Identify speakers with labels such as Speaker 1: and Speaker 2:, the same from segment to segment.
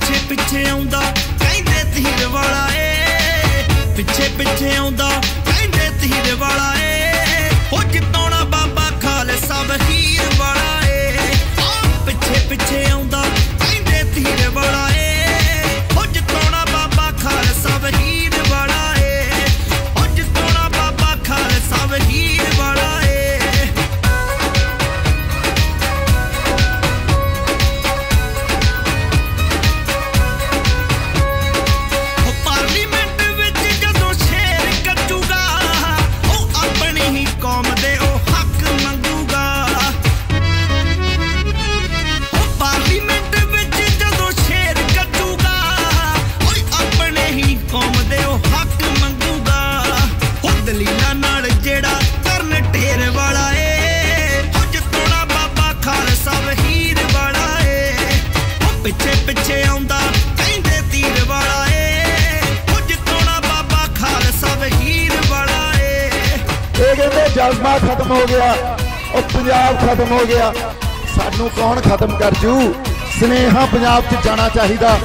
Speaker 1: ਪਿੱਛੇ ਪਿੱਛੇ ਆਉਂਦਾ ਕਹਿੰਦੇ ਤੀਰ ਵਾਲਾ ਏ। ਪਿੱਛੇ ਪਿੱਛੇ ਆਉਂਦਾ ਕਹਿੰਦੇ ਤੀਰ ਵਾਲਾ ਏ। ਹੱਕ ਮੰਗੂਗਾ। ਉਹ ਦਲੀਲਾਂ ਨਾਲ ਜਿਹੜਾ ਕਰਨ ਢੇਰ ਵਾਲਾ ਏ। ਉਹ ਜਿੱਤੋਣਾ ਬਾਬਾ ਖਾਲਸਾ ਵਹੀਰ ਵਾਲਾ ਏ। ਉਹ ਪਿੱਛੇ ਪਿੱਛੇ ਆਉਂਦਾ, ਕਹਿੰਦੇ ਤੀਰ ਵਾਲਾ ਏ। ਉਹ ਜਿੱਤੋਣਾ ਬਾਬਾ ਖਾਲਸਾ ਵਹੀਰ ਵਾਲਾ ਏ।
Speaker 2: ਇਹ ਕਹਿੰਦੇ ਜਜ਼ਬਾ ਖਤਮ ਹੋ ਗਿਆ, ਉਹ ਪੰਜਾਬ ਖਤਮ ਹੋ ਗਿਆ। ਸਾਨੂੰ ਕੌਣ ਖਤਮ ਕਰ ਜੂ? ਸਨੇਹਾ ਪੰਜਾਬ 'ਚ ਜਾਣਾ ਚਾਹੀਦਾ।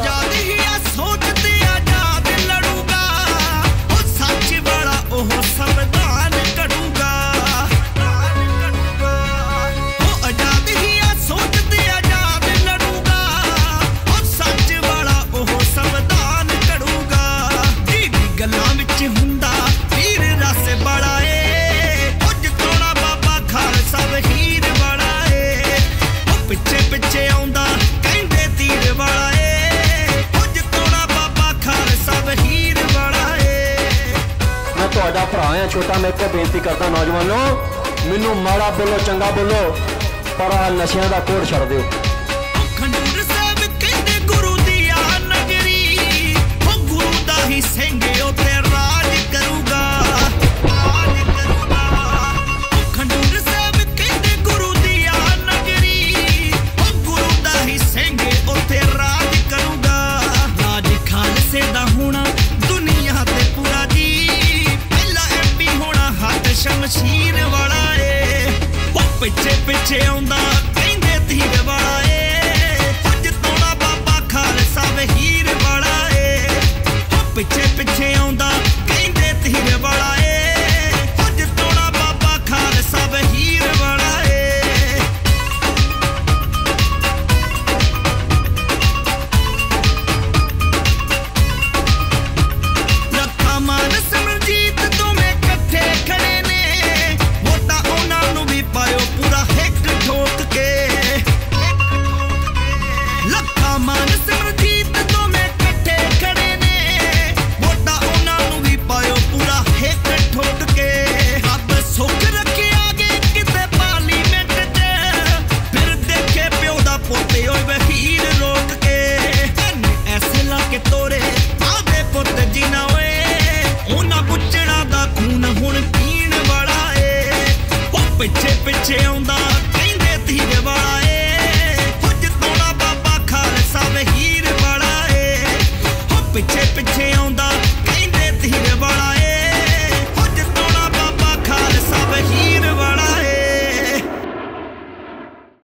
Speaker 1: ਪਿੱਛੇ ਪਿੱਛੇ ਆਉਂਦਾ ਕਹਿੰਦੇ ਤੀਰ ਵਾਲਾ ਏ। ਉਹ ਜਿੱਤੋਣਾ ਬਾਬਾ ਖਾਲਸਾ ਵਹੀਰ ਵਾਲਾ ਏ।
Speaker 3: ਮੈਂ ਤੁਹਾਡਾ ਭਰਾ ਆ ਛੋਟਾ ਬੇਨਤੀ ਕਰਦਾ ਨੌਜਵਾਨੋ ਮੈਨੂੰ ਮਾੜਾ ਬੋਲੋ ਚੰਗਾ ਬੋਲੋ ਪਰ ਆਹ ਨਸ਼ਿਆਂ ਦਾ ਕੋੜ ਛੱਡ ਦਿਓ।
Speaker 1: ਖੰਡੂਰ ਸਾਹਿਬ ਕਹਿੰਦੇ ਗੁਰੂ ਦੀ ਆ ਨਗਰੀ ਉਹ ਗੁਰੂ ਦਾ ਹੀ ਸਿੰਘ ਉਤੇ ਰਾਜ ਪਿੱਛੇ ਪਿੱਛੇ ਆਉਂਦਾ।